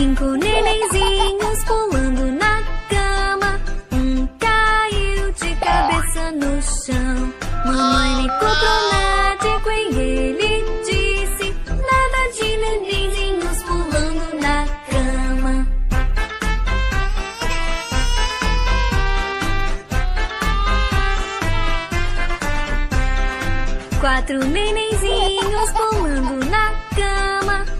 Cinco nenenzinhos pulando na cama. Um caiu de cabeça no chão. Mamãe ligou pro médico e ele disse: Nada de nenenzinhos pulando na cama. Quatro nenenzinhos pulando na cama.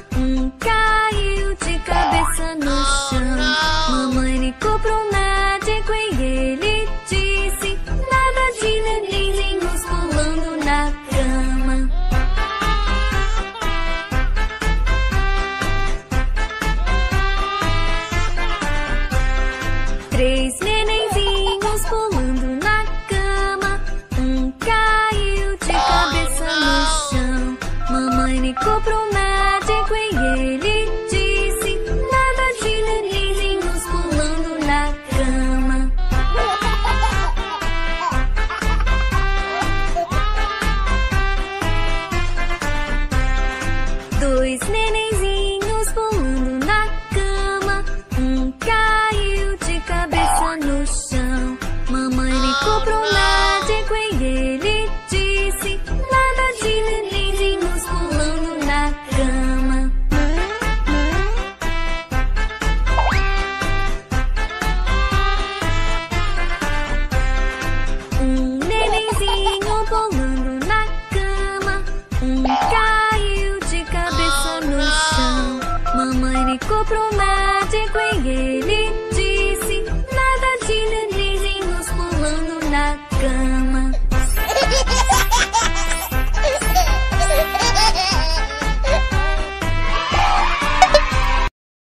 Três nenenzinhos pulando na cama. Um caiu de cabeça no chão. Mamãe ligou pro médico e ele disse: Nada de nenenzinhos pulando na cama. Dois nenenzinhos pulando na cama. Um Um caiu de cabeça no chão. Mamãe ligou pro médico e ele